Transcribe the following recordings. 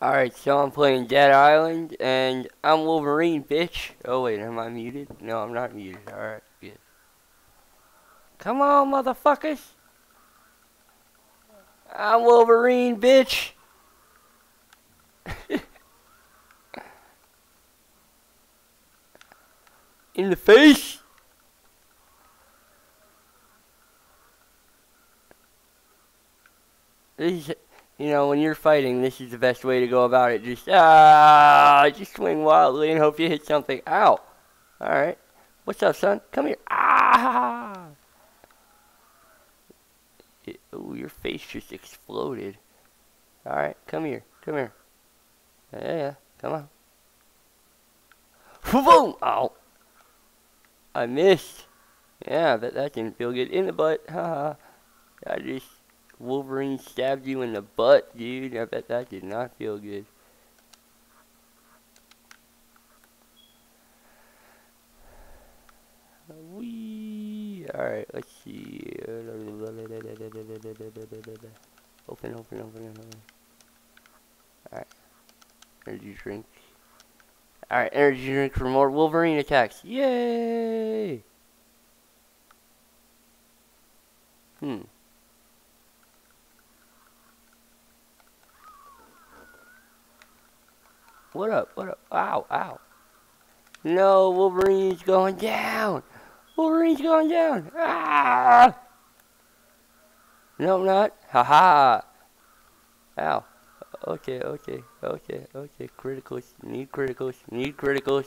Alright, so I'm playing Dead Island, and I'm Wolverine, bitch. Oh, wait, am I muted? No, I'm not muted. Alright, good. Come on, motherfuckers. I'm Wolverine, bitch. In the face. This is you know, when you're fighting, this is the best way to go about it. Just, ah, just swing wildly and hope you hit something. Ow. Alright. What's up, son? Come here. Ah! It, ooh, your face just exploded. Alright, come here. Come here. Yeah, yeah. Come on. Boom! Ow. I missed. Yeah, that, that didn't feel good. In the butt. Haha. I just Wolverine stabbed you in the butt, dude. I bet that did not feel good. Wee. Alright, let's see. Open, open, open, open. Alright. Energy drink. Alright, energy drink for more Wolverine attacks. Yay! What up? What up? Ow, ow. No, Wolverine's going down. Wolverine's going down. Ah! No, not. Ha ha. Ow. Okay, okay, okay, okay. Criticals. Need criticals. Need criticals.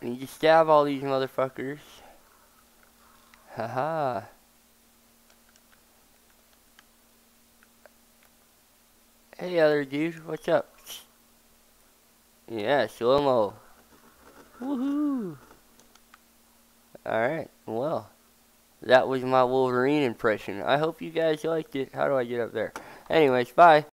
I need to stab all these motherfuckers. Haha. Hey other dude, what's up? Yeah, slow-mo. Woohoo! Alright, well. That was my Wolverine impression. I hope you guys liked it. How do I get up there? Anyways, bye.